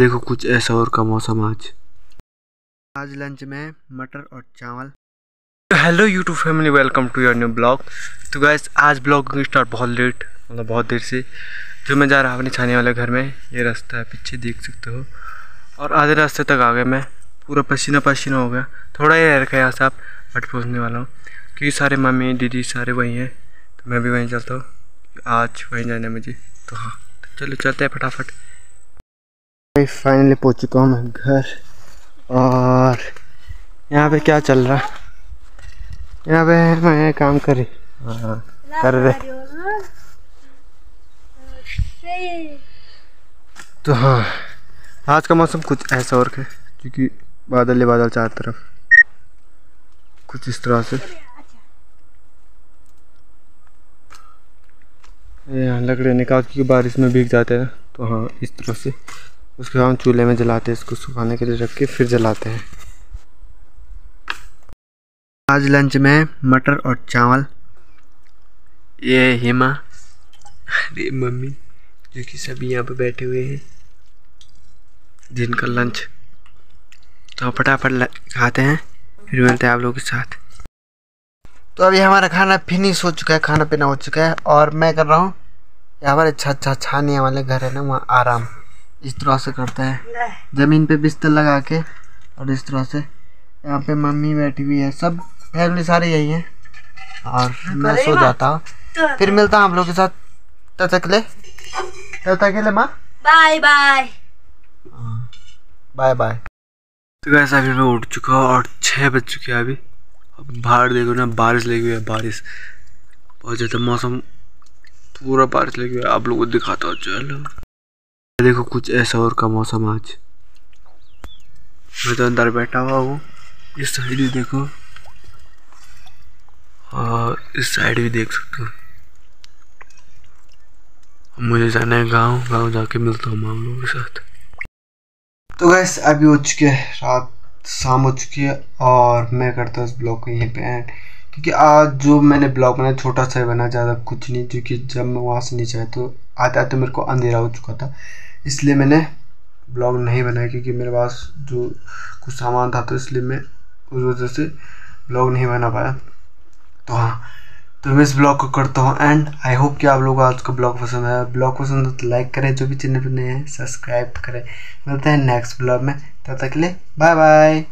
देखो कुछ ऐसा और का मौसम आज। आज लंच में मटर और चावल। Hello YouTube family welcome to your new blog तो गैस आज ब्लॉग स्टार्ट बहुत लेट मतलब बहुत देर से। जो मैं जा रहा हूँ अपने छाने वाले घर में ये रास्ता है पीछे देख सकते हो। और आधे रास्ते तक आ गए मैं। पूरा पसीना पसीना हो गया। थोड़ा ही रह रखा है यहाँ से आप बट पहुँचने वाला हूँ। क्योंकि सारे मम्मी दीदी सारे वहीं हैं। तो मैं भी वहीं चलता हूँ। आज वहीं जाना है मुझे। तो हाँ तो चलो चलते हैं फटाफट। फाइनली पहुँच चुका हूँ मैं घर। और यहाँ पे क्या चल रहा? यहाँ पे मैं काम कर। रही हाँ, कर रहे तो हाँ आज का मौसम कुछ ऐसा और है क्योंकि बादल ही बादल चार तरफ़। कुछ इस तरह से। यहाँ लकड़े निकाल क्योंकि बारिश में भीग जाते हैं तो हाँ इस तरह से। उसके बाद हम चूल्हे में जलाते हैं, इसको सुखाने के लिए रख के फिर जलाते हैं। आज लंच में मटर और चावल। ये हिमा। अरे मम्मी, जो कि सभी यहाँ पे बैठे हुए हैं दिन का लंच। तो फटाफट खाते हैं, फिर मिलते हैं आप लोगों के साथ। तो अभी हमारा खाना फिनिश हो चुका है, खाना पीना हो चुका है, और मैं कर रहा हूँ यहाँ पर अच्छा अच्छा छाने वाले घर है ना, वहाँ आराम। इस तरह से करता है। ज़मीन पे बिस्तर लगा के और इस तरह से। यहाँ पे मम्मी बैठी हुई है। सब फैमिली सारे यही हैं। और मैं सो जाता हूँ। फिर मिलता हूँ हम लोग के साथ। तब तक ले तब तक ले माँ। Bye bye. Bye bye. तो वैसे अभी मैं उठ चुका हूँ और छः बज चुके हैं अभी। अब बाहर देखो ना बारिश लगी हुई है बारिश। बहुत ज़्यादा मौसम पूरा बारिश लगी हुई है। आप लोगों को दिखाता हूँ। चलो। देखो कुछ ऐसा और का मौसम आज। मैं तो अंदर बैठा हुआ हूँ। इस साइड भी देखो। और इस साइड भी देख सकते हो। मुझे जाना है गाँव। गाँव जाके मिलता हूँ हम लोगों के साथ। तो गैस अभी हो चुकी है रात, शाम हो चुकी है और मैं करता हूँ इस ब्लॉग को यहीं पे एंड क्योंकि आज जो मैंने ब्लॉग बनाया, छोटा सा बना, ज़्यादा कुछ नहीं, क्योंकि जब मैं वहाँ से नीचे आया तो आते आते मेरे को अंधेरा हो चुका था। इसलिए मैंने ब्लॉग नहीं बनाया क्योंकि मेरे पास जो कुछ सामान था तो इसलिए मैं उस वजह से ब्लॉग नहीं बना पाया। तो हाँ तो मैं इस ब्लॉग को करता हूँ एंड आई होप कि आप लोगों को आज का ब्लॉग पसंद आया। ब्लॉग पसंद है तो लाइक करें, जो भी चैनल पर नए हैं, सब्सक्राइब करें। मिलते हैं नेक्स्ट ब्लॉग में, तब तक के लिए बाय बाय।